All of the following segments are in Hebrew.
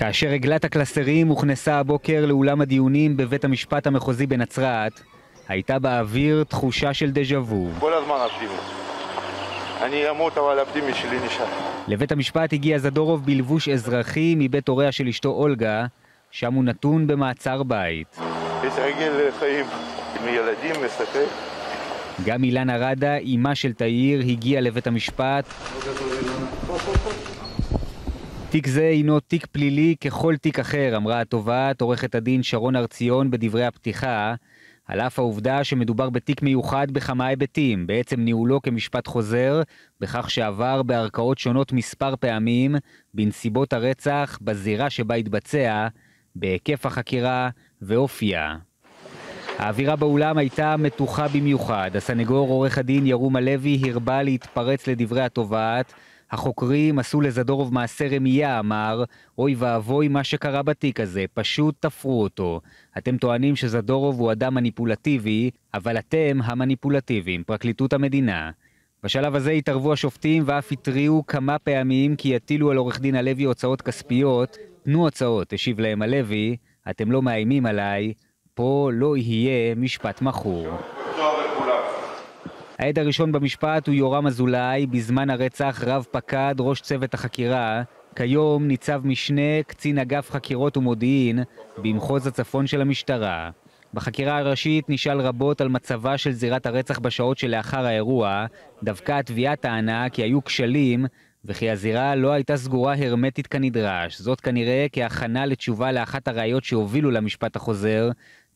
כאשר עגלת הקלסרים הוכנסה הבוקר לאולם הדיונים בבית המשפט המחוזי בנצרת, הייתה באוויר תחושה של דז'ה וו. כל הזמן אופטימי. אני אמות אבל האופטימי שלי נשאר. לבית המשפט הגיע זדורוב בלבוש אזרחי מבית הוריה של אשתו אולגה, שם הוא נתון במעצר בית. התרגל לחיים עם ילדים, משחק. גם אילנה רדה, אמה של תאיר, הגיעה לבית המשפט. תיק זה הינו תיק פלילי ככל תיק אחר, אמרה התובעת עורכת הדין שרון הר-ציון בדברי הפתיחה, על אף העובדה שמדובר בתיק מיוחד בכמה היבטים, בעצם ניהולו כמשפט חוזר, בכך שעבר בערכאות שונות מספר פעמים, בנסיבות הרצח, בזירה שבה התבצע, בהיקף החקירה ואופייה. האווירה באולם הייתה מתוחה במיוחד. הסנגור עורך הדין ירום הלוי הרבה להתפרץ לדברי התובעת. החוקרים עשו לזדורוב מעשה רמייה, אמר, אוי ואבוי מה שקרה בתיק הזה, פשוט תפרו אותו. אתם טוענים שזדורוב הוא אדם מניפולטיבי, אבל אתם המניפולטיביים, פרקליטות המדינה. בשלב הזה התערבו השופטים ואף התריעו כמה פעמים כי יטילו על עורך דין הלוי הוצאות כספיות. תנו הוצאות, השיב להם הלוי, אתם לא מאיימים עליי, פה לא יהיה משפט מכור. העד הראשון במשפט הוא יורם אזולאי, בזמן הרצח רב פקד ראש צוות החקירה, כיום ניצב משנה קצין אגף חקירות ומודיעין במחוז הצפון של המשטרה. בחקירה הראשית נשאל רבות על מצבה של זירת הרצח בשעות שלאחר האירוע, דווקא התביעה טענה כי היו כשלים וכי הזירה לא הייתה סגורה הרמטית כנדרש, זאת כנראה כהכנה לתשובה לאחת הראיות שהובילו למשפט החוזר,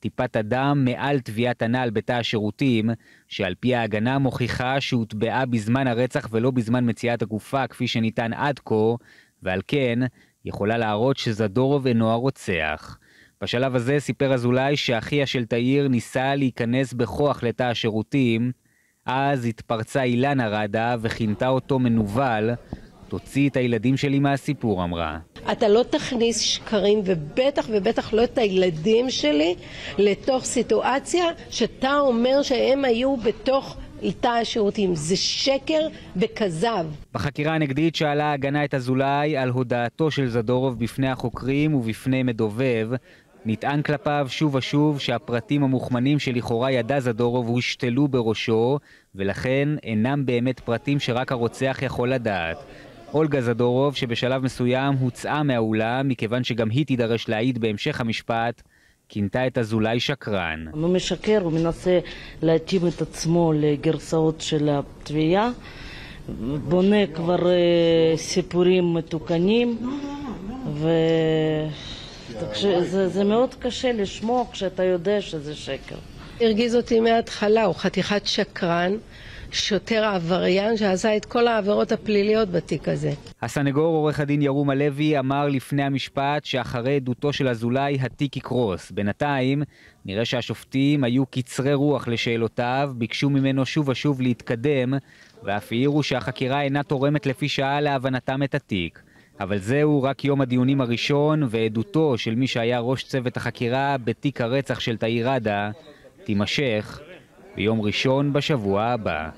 טיפת הדם מעל תביעת הנ"ל בתא השירותים, שעל פי ההגנה מוכיחה שהוטבעה בזמן הרצח ולא בזמן מציאת הגופה כפי שניתן עד כה, ועל כן יכולה להראות שזדורוב אינו הרוצח. בשלב הזה סיפר אזולאי שאחיה של תאיר ניסה להיכנס בכוח לתא השירותים, אז התפרצה אילנה רדה וכינתה אותו מנוול, תוציא את הילדים שלי מהסיפור, אמרה. אתה לא תכניס שקרים, ובטח ובטח לא את הילדים שלי, לתוך סיטואציה שאתה אומר שהם היו בתוך תא השירותים. זה שקר וכזב. בחקירה הנגדית שאלה ההגנה את אזולאי על הודעתו של זדורוב בפני החוקרים ובפני מדובב. נטען כלפיו שוב ושוב שהפרטים המוכמנים שלכאורה ידע זדורוב הושתלו בראשו, ולכן אינם באמת פרטים שרק הרוצח יכול לדעת. אולגה זדורוב, שבשלב מסוים הוצאה מהאולם מכיוון שגם היא תידרש להעיד בהמשך המשפט, כינתה את אזולאי שקרן. הוא משקר, הוא מנסה להתאים את עצמו לגרסאות של התביעה, בונה כבר uh, סיפורים מתוקנים, ו... זה, זה מאוד קשה לשמוע כשאתה יודע שזה שקר. הרגיז אותי מההתחלה, הוא חתיכת שקרן. שוטר עבריין שעשה את כל העבירות הפליליות בתיק הזה. הסנגור עורך הדין ירום הלוי אמר לפני המשפט שאחרי עדותו של אזולאי התיק יקרוס. בינתיים נראה שהשופטים היו קצרי רוח לשאלותיו, ביקשו ממנו שוב ושוב להתקדם, ואף העירו שהחקירה אינה תורמת לפי שעה להבנתם את התיק. אבל זהו רק יום הדיונים הראשון, ועדותו של מי שהיה ראש צוות החקירה בתיק הרצח של תאיר ראדה תימשך ביום ראשון בשבוע הבא.